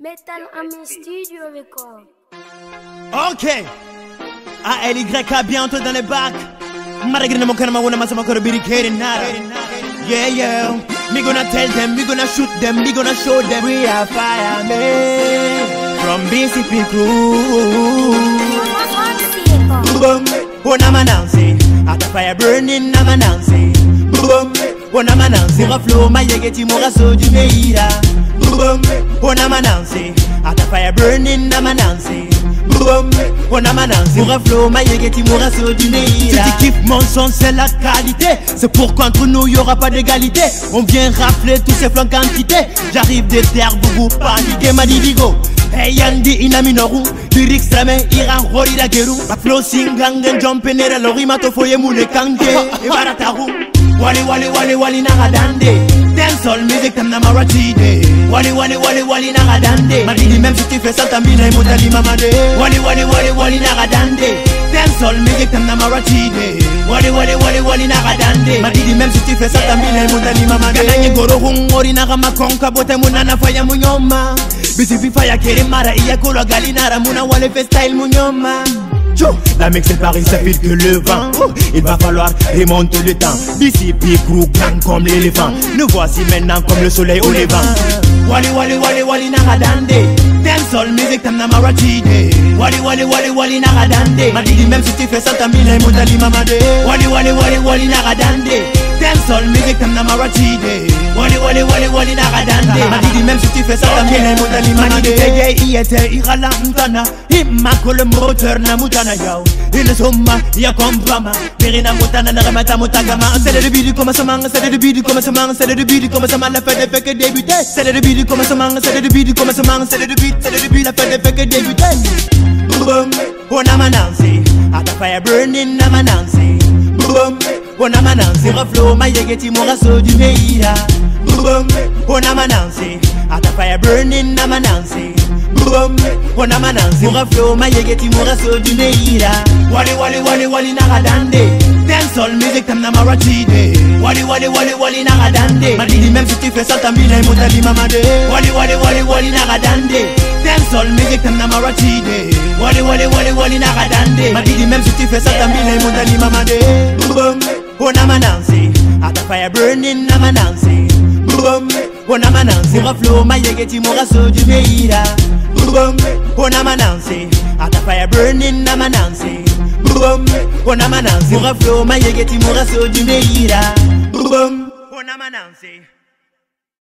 Metal Amen Studio Record. Ok. ALYK bientôt dans les bacs. Maragrina Mokanama Wana Masamakoro Birikeri Nara. Yeah, yeah. Me gonna tell them, we gonna shoot them, we gonna show them. We are firemen from BCP crew. Boom, when I'm announcing, at fire burning, I'm announcing. Boom, when I'm announcing, a flow, my yegeti mora so du meira. Boom, when I'm announcing, at the fire burning, I'm announcing. Boom, when I'm announcing, mora flow, my yegeti mora so du meira. Si tu kiffes mon son, c'est la qualité. C'est pourquoi entre nous, y aura pas d'égalité. On vient rafler tous ces flancs quantité. J'arrive des terres, boubou, paniqué, madivigo. Hey yandi ina minoru Lyrics rame iran hori da geru Flow singangen jumpe nere lori mato foye mule kanke E barataru Wali wali wali wali naga dande Dancehall music tam na marachide Wali wali wali wali naga dande Madidi même si tu fais ça ta mine et modali mamade Wali wali wali wali naga dande Dancehall music tam na marachide Wali wali wali wali naga dande Madidi même si tu fais ça ta mine et modali mamade Kananye goro hungori naga makonka bote munana faya munyoma. Bisipi faya kere mara iyakolo gali nara muna wale fait style munyoma. Tchou, La mec c'est Paris, ça file que le vent. Oh, Il va falloir remonter le temps. BCP crew gang comme l'éléphant. Nous voici maintenant comme le soleil au levant Wali wali wali wali naga dande Dancehall music tam na marachide Wali wali wali wali naga dande Madidi même si tu fais ça ta mine et modali mamade Wali wali wali wali naga dande Dancehall music tam na marachide Wali wali wali wali naga dande Madidi même si tu fais ça ta mine et modali mamade Tege iyete irala mtana Himma kole moteur na mutana yao Il somma ya kombrama Mirina mutana na remata mutagama C'est le début du commencement C'est le début du commencement C'est le début du commencement La fête fait que débuter C'est le début du commencement C'est le début du commencement C'est le début C'est le début La fête fait que débuter Boom Oh I'm announcing At the fire burning I'm announcing Boom Oh I'm announcing Reflow my yegeti mora so du meira. Boom Oh I'm announcing At the fire burning I'm announcing Boom Oh I'm announcing Reflow my yegeti mora so du meira. Wali wali wali wali naga dande Dancehall music tam na marachide Wali wali wali wali naga dande Madidi même si tu fais ça ta mine et modali mamade Wali wali wali wali naga dande Dancehall music tam na marachide Wali wali wali wali naga dande Madidi même si tu fais ça ta mine et modali mamade Boom Oh I'm announcing At the fire burning I'm announcing Boom Oh I'm announcing Reflow my yegeti mora so du meira Boom Oh I'm announcing At the fire burning I'm announcing Boom Oh I'm announcing Reflow my yegeti mora so du meira Boom Oh I'm announcing